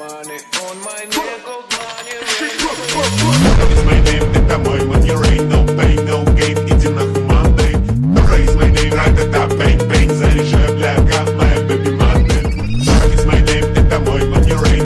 Money. On my neck, oh money.